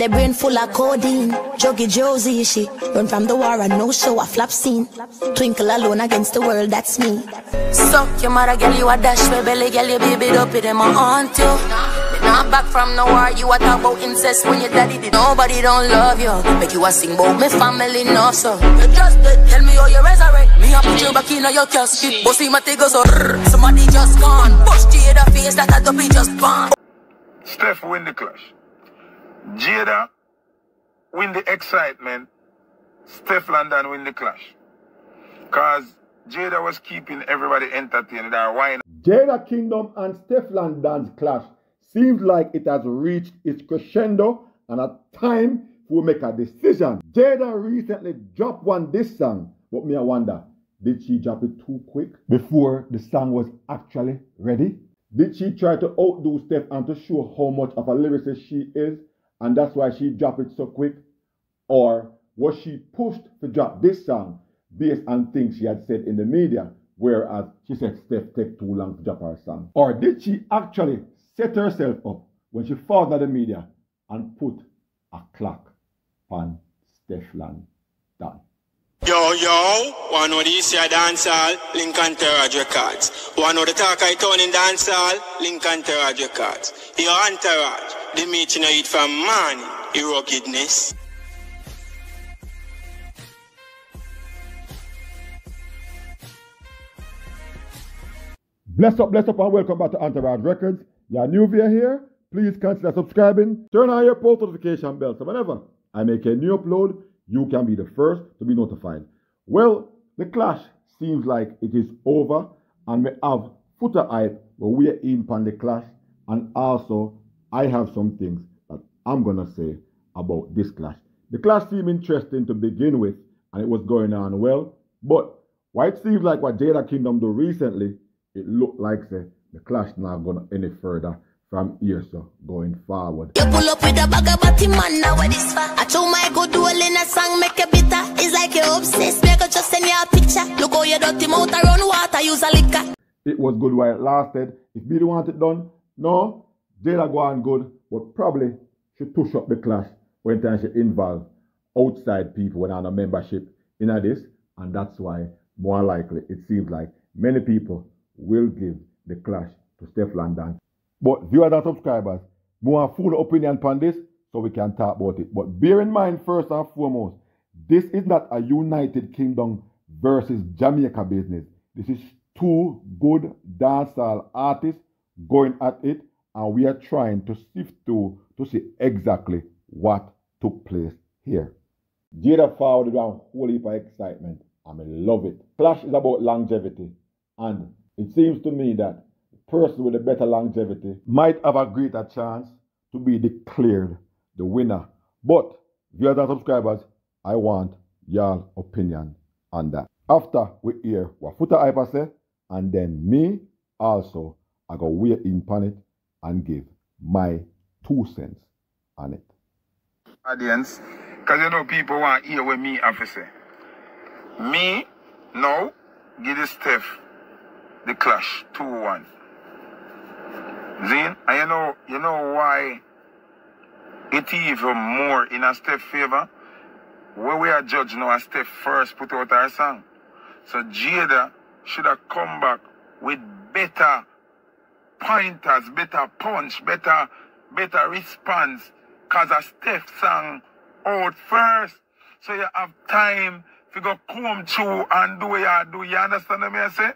the brain full of codeine. Juggy Josie, she run from the war and no show a flap scene. Twinkle alone against the world, that's me. Suck your mother, girl, you a dash, me belly, girl, you baby up it, them a haunt you. Not back from no war, you a talk about incest when your daddy did. Nobody don't love you. Make you a sing about me family, no, so. You just dead, tell me how you resurrect. Me a put you back in your casket. Bossy my go so Somebody just gone. Push Jada face that had to be just gone. Steph win the clash. Jada win the excitement. Stefflon Don win the clash. Cause Jada was keeping everybody entertained. Why Jada Kingdom and Stefflon Don's clash seems like it has reached its crescendo and at time we make a decision. Jada recently dropped one this song, but me I wonder, did she drop it too quick before the song was actually ready? Did she try to outdo Steph and to show how much of a lyricist she is and that's why she dropped it so quick? Or was she pushed to drop this song based on things she had said in the media, whereas she said Steph take too long to drop her song? Or did she actually set herself up when she found out the media and put a clock on Stefflon Don? Yo, yo, one of the Eastside dancehall, Lincoln Terrage Records. One of the talk I turn in dancehall, Lincoln Terrage Records. Your entourage, the meat you know from your ruggedness. Bless up, bless up, and welcome back to Ontorage Records. You're new via here, please consider subscribing. Turn on your post notification bell so whenever I make a new upload, you can be the first to be notified. Well, the clash seems like it is over, and we have Foota Hype where we are in on the clash, and also I have some things that I'm gonna say about this clash. The clash seemed interesting to begin with, and it was going on well, but why it seems like what Jada Kingdom do recently it looked like say, the clash not going any further from here so going forward. You pull up with a bag of batty man now what this for? I told my duel in a song make a bitter. It's like you're obsessed, make a just send you a picture. Look how you dirty mouth around water, use a liquor. It was good while it lasted. If Billy want it done, no, Jada go on good, but probably she push up the clash when time she involve outside people when on a membership in this, and that's why more likely it seems like many people will give the clash to Stefflon Don. But viewers and subscribers, more full opinion on this so we can talk about it. But bear in mind, first and foremost, this is not a United Kingdom versus Jamaica business. This is two good dancehall artists going at it, and we are trying to sift through to see exactly what took place here. Jada forwarded on whole heap of excitement. I mean, love it. Clash is about longevity, and it seems to me that the person with a better longevity might have a greater chance to be declared the winner. But, viewers and subscribers, I want y'all opinion on that. After we hear what Footer Hyper say, and then me also, I go weigh in on it and give my two cents on it. Audience, because you know people want to hear me say. Me, no, give this Steph the clash 2-1. Zane, and you know, you know why it even more in a step favor? Where we are judging now, a step first put out our song. So Jada should have come back with better pointers, better punch, better better response. Cause a step song out first. So you have time to go come through and do what you do. You understand what I say?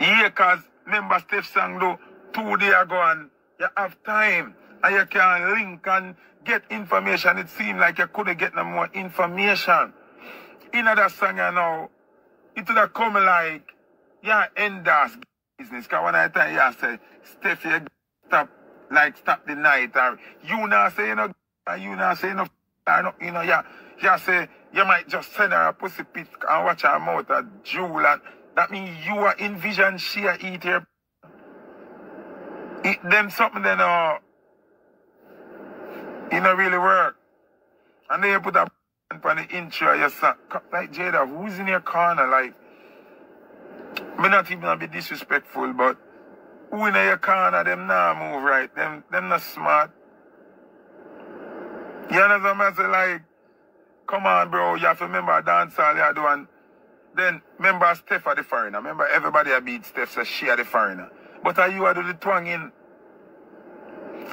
Yeah, cause remember Steph sang though two days ago and you have time and you can link and get information. It seemed like you couldn't get no more information. In that song you know, it would have come like, yeah, end us business. Cause when I tell you, I say, Steph, you stop, like, stop the night. Or you now say, you know, you now say, you know, you know, yeah, yeah, say, you might just send her a pussy pit and watch her mouth a jewel and that means you are in vision, she are eat here. Eat them something then uh it not really work. And then you put a on the intro, you say, like Jada, who's in your corner? Like, me not even gonna be disrespectful, but who in your corner, them now move right. Them them not smart. You understand me? I say like, come on, bro, you have to remember dance you do and then remember Steph are the foreigner. Remember everybody I beat Steph says she are the foreigner. But are you are do the twang in?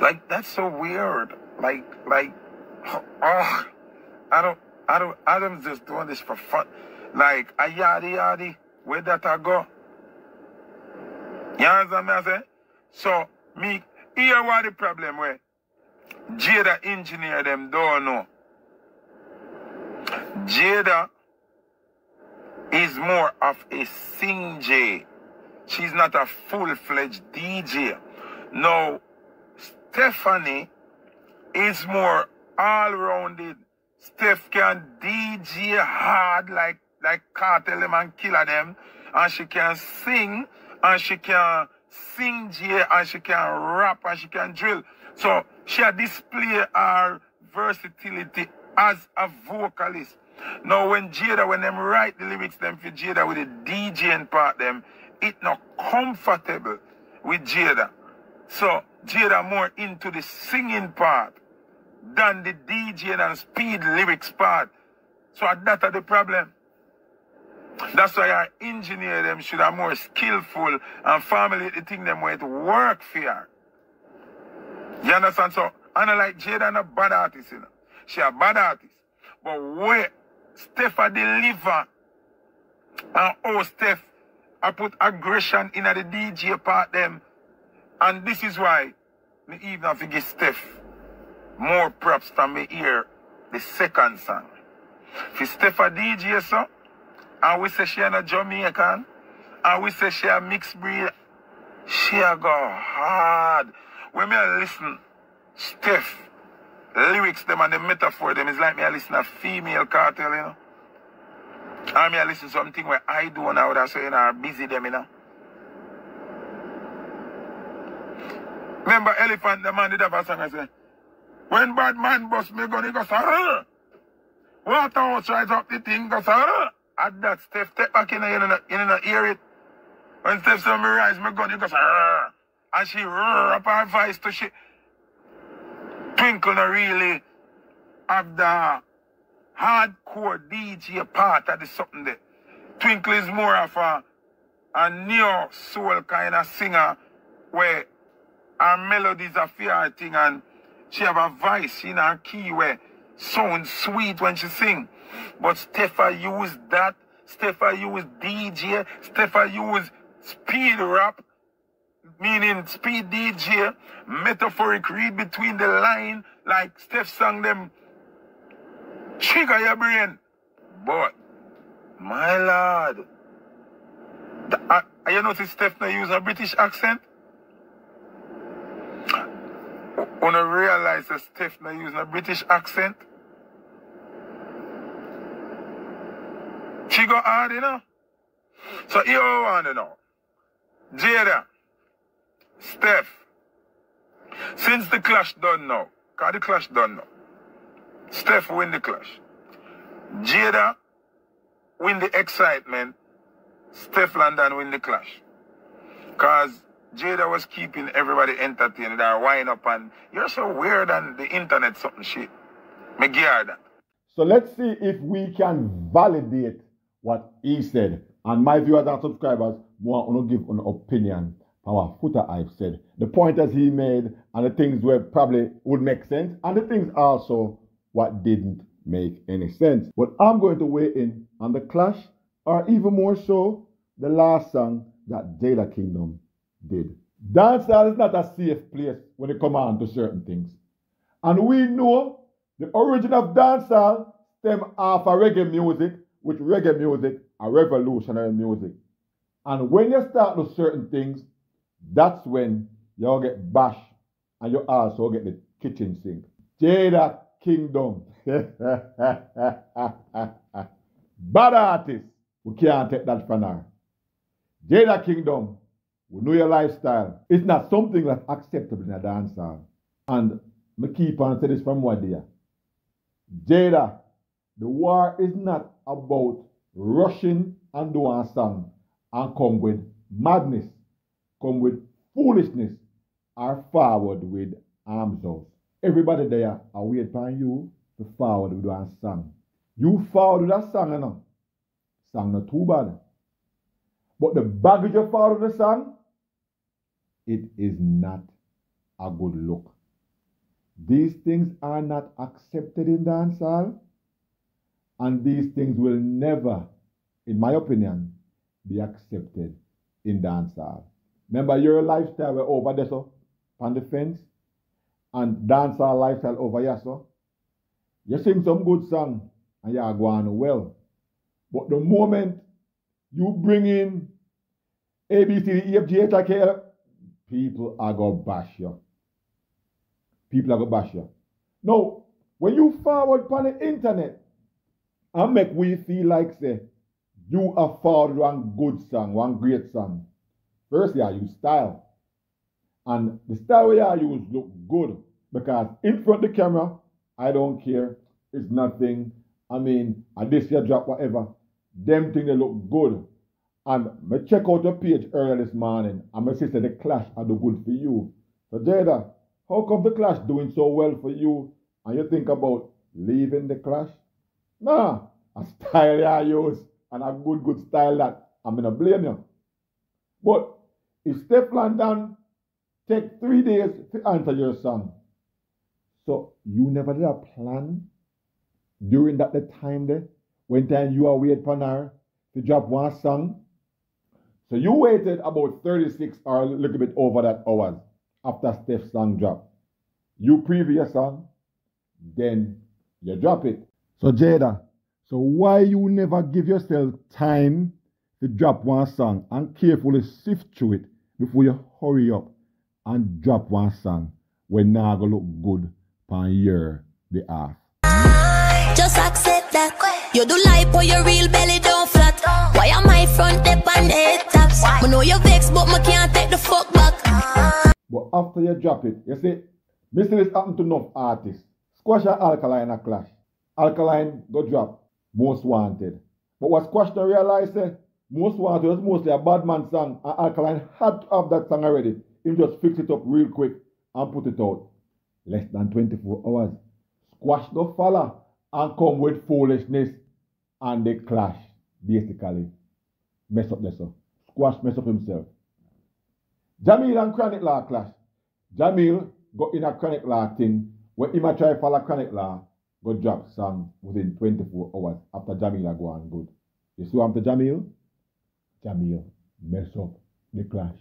Like that's so weird. Like like oh I don't I don't Adam's just doing this for fun. Like a yadi yadi, where that I go? You understand me I say? So me here what the problem where Jada engineer them don't know. Jada is more of a sing J. She's not a full-fledged DJ. Now, Stephanie is more all-rounded. Steph can DJ hard like like Kartel them and Killer them. And she can sing and she can sing J and she can rap and she can drill. So she display her versatility as a vocalist. Now when Jada, when them write the lyrics them for Jada with the DJ and part them, it not comfortable with Jada. So Jada more into the singing part than the DJ and speed lyrics part. So that's the problem. That's why our engineer them should have more skillful and formulate the thing them where it work for her. You understand? So, I like Jada a bad artist, you know. She a bad artist. But where Steph deliver and oh Steph I put aggression in the DJ part them. And this is why me even have to give Steph more props from me hear the second song. If Steph a DJ so, and we say she a Jamaican, and we say she a mixed breed, she a go hard. When me I listen, Steph, lyrics them and the metaphor them is like me I listen a female Kartel, you know. I mean I listen something where I do now that's so you know busy them, you know. Remember Elephant the man did have a song I say, when bad man bust me gun, he goes! Water rise up the thing, goes, Arr! At that Steph step back in the, in the, in the ear it. When Steph saw me rise my gun, he goes, Arr! Ah. And she roar up her voice to she. Twinkle not really have the hardcore DJ part of the something there. Twinkle is more of a, a neo soul kind of singer where her melodies are fair thing and she have a voice in her key where sounds sweet when she sing. But Steffa use that. Steffa use DJ. Steffa use speed rap meaning speed DJ, metaphoric read between the line, like Steph sang them, trigger your brain. But, my lord, the, uh, you notice Steph now use a British accent? I realize that Steph now using a British accent, she got hard, you know? So you want to know. Jada, Steph, since the clash done now, because the clash done now, Steph win the clash. Jada win the excitement. Stefflon Don win the clash. Because Jada was keeping everybody entertained. They're wind up and you're so weird on the internet something shit. Me that. So let's see if we can validate what he said. And my viewers and subscribers want to give an opinion our Foota Hype said. The pointers he made and the things where probably would make sense and the things also what didn't make any sense. But I'm going to weigh in on the clash or even more so the last song that Jada Kingdom did. Dancehall is not a safe place when it comes on to certain things. And we know the origin of dancehall stem off of reggae music, which reggae music are revolutionary music. And when you start with certain things, that's when you get bash and you also get the kitchen sink. Jada Kingdom. Bad artist. We can't take that from her. Jada Kingdom. We know your lifestyle. It's not something that's acceptable in a dancer. And me keep on saying this from one day. Jada, the war is not about rushing and doing a song and come with madness come with foolishness are forward with arms out. Everybody there are waiting for you to forward with one song. You forward with that song, you know. Song not too bad. But the baggage of forward with the song, it is not a good look. These things are not accepted in dancehall, and these things will never, in my opinion, be accepted in dancehall. Remember your lifestyle were over there, so on the fence, and dancehall lifestyle over here, so. You sing some good song and you are going well. But the moment you bring in A, B, C, D, E, F, G, H, I, K, L, people are going to bash you. People are going to bash you. Now, when you forward on the internet, I make we feel like say you are forward one good song, one great song. Firstly, I use style. And the style I use look good because in front of the camera, I don't care. It's nothing. I mean, and this year drop whatever. Them thing they look good. And me check out the page earlier this morning and my sister the clash are the good for you. So Jada, how come the clash doing so well for you and you think about leaving the clash? Nah, a style I use and a good good style that I'm gonna blame you. But if Stefflon Don take three days to answer your song, so you never did a plan during that the time there, when time you are waiting for her to drop one song. So you waited about 36 or a little bit over that hours after Steph's song drop. You preview your song, then you drop it. So Jada, so why you never give yourself time to drop one song and carefully sift through it before you hurry up and drop one song when now go look good on your behalf? Just accept that. You do life or your real belly don't flat. Why am I front taps? I know you vex, but me can't take the fuck back. But after you drop it, you see, Mr. This happened to enough artists. Squash and Alkaline a clash. Alkaline go drop, most wanted. But what Squash don't realize, eh, most wanted was mostly a bad man song, and Alkaline had to have that song already. He just fix it up real quick and put it out. Less than 24 hours. Squash go follow and come with foolishness and they clash, basically. Mess up this. Squash mess up himself. Jahmiel and Chronic Law clash. Jahmiel got in a Chronic Law thing where he might try to follow Chronic Law, go drop song within 24 hours after Jahmiel go on good. You see what happened to Jahmiel? Jahmiel mess up the clash.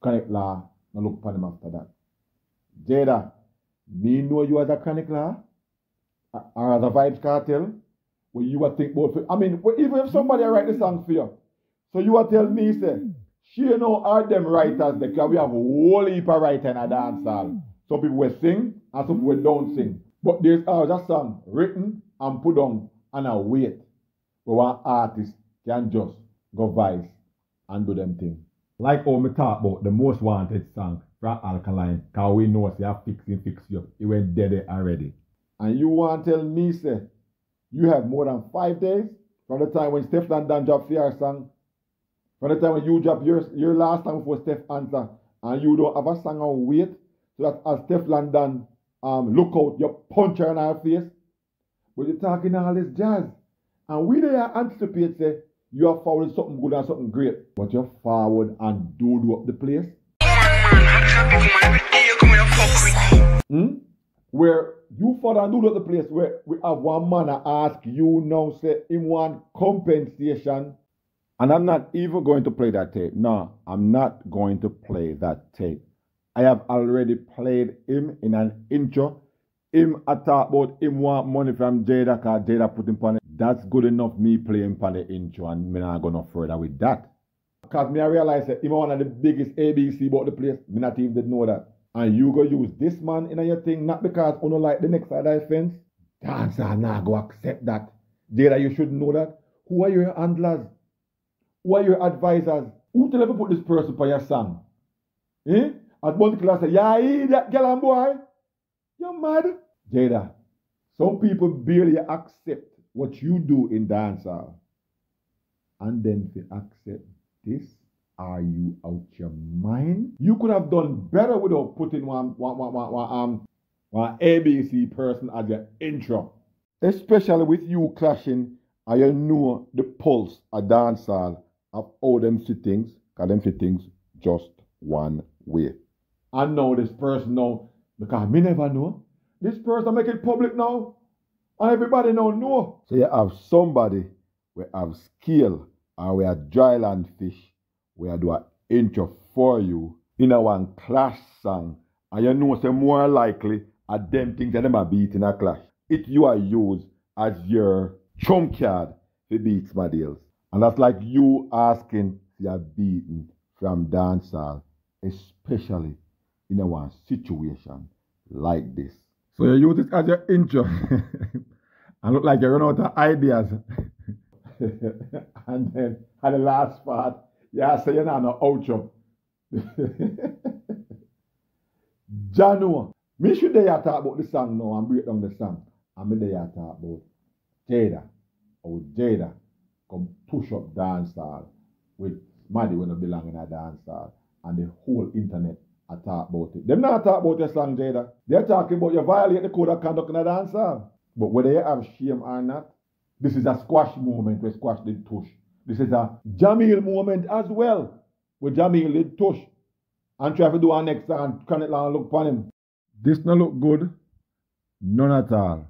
Chronic Law, now look upon him after that. Jada, me know you as a Chronic Law or as a Vybz Kartel, where you would think about, I mean, even if somebody write the song for you, so you would telling me, say, she you know are them writers because we have a whole heap of writers in a dance hall. Some people will sing and some people don't sing. But there's always a song written and put on and a wait But one artist can just go vice and do them thing. Like how we talk about the most wanted song from Alkaline, because we know say I fix him, fix you. It went dead already. And you want to tell me, say, you have more than five days from the time when Stefflon Don dropped your song, from the time when you drop your, your last song before Steph answer, and you don't have a song on wait, so that as Stefflon Don um, look out, you punch her in her face. But you're talking all this jazz. And we there anticipate, say, you are forward something good and something great, but you're forward and do do up the place. Hmm? Where you further and do up the place where we have one man ask you now, say, him want compensation. And I'm not even going to play that tape. No, I'm not going to play that tape. I have already played him in an intro. Him I talk about him want money from Jada because Jada put him on it. That's good enough me playing on the intro and me not going no further with that. Because me I realize that him one of the biggest ABC about the place. Me not even know that. And you go use this man in your thing not because you don't like the next side of the fence. Dancer nah go accept that. Jada you should know that. Who are your handlers? Who are your advisors? Who tell you to put this person for your song? Eh? At one class yeah, that girl and boy. You're mad. Jada, some people barely accept what you do in dancehall. And then they accept this. Are you out your mind? You could have done better without putting one, one, one, one, one um, one ABC person as your intro. Especially with you clashing you know the pulse of dancehall of all them see things, because them things just one way. I know this person now because me never know. This person make it public now. And everybody now know. So you have somebody we have skill and we are dry land fish. We are do an intro for you in a one clash song. And you know say more likely at them things that them are beat in a clash. It you are used as your trump card to beat my deals. And that's like you asking if you're beaten from dancehall, especially in a one situation like this. So you use it as your intro and look like you run out of ideas. and then at the last part, yeah, say you're not no outro. Janu, me should they talk about the song now and break down the song. And me they talk about Jada. Or Jada push up dancehall with Maddie when it belong in a dancehall. And the whole internet I talk about it. Them not talk about your song, Jada. They're talking about you violate the code of conduct in a dancehall. But whether you have shame or not, this is a squash moment where squash did tush. This is a Jahmiel moment as well, where Jahmiel did tush. And try to do our next and connect and look upon him. This no look good. None at all.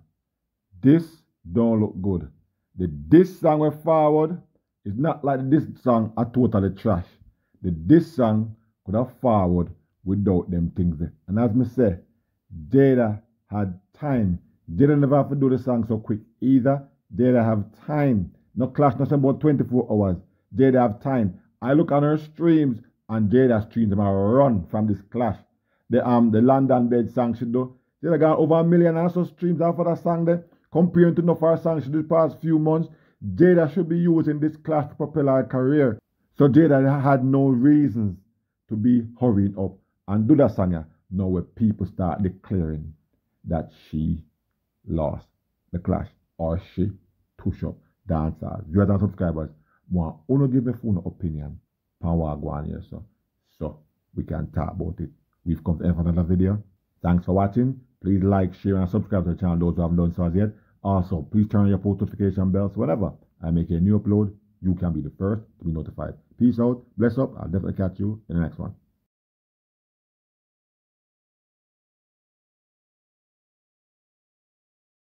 This don't look good. The this song went forward it's not like this song are totally trash. The this song could have forward without them things there. And as me say, Jada had time. Jada never have to do the song so quick either. Jada have time. No clash, nothing about 24 hours. Jada have time. I look on her streams and Jada streams them run from this clash. The um the London bed song she do. Jada got over a million and so streams after that song there. Comparing to her songs she past few months, Jada should be using this clash to propel her career. So Jada had no reasons to be hurrying up and do that Sanya. now where people start declaring that she lost the clash or she push up dancers. Viewers and subscribers, want to give me full opinion on what going here, so, so we can talk about it. We've come to the end of another video. Thanks for watching. Please like, share, and subscribe to the channel those who haven't done so as yet. Also, please turn on your post notification bells whenever I make a new upload. You can be the first to be notified. Peace out, bless up. I'll definitely catch you in the next one.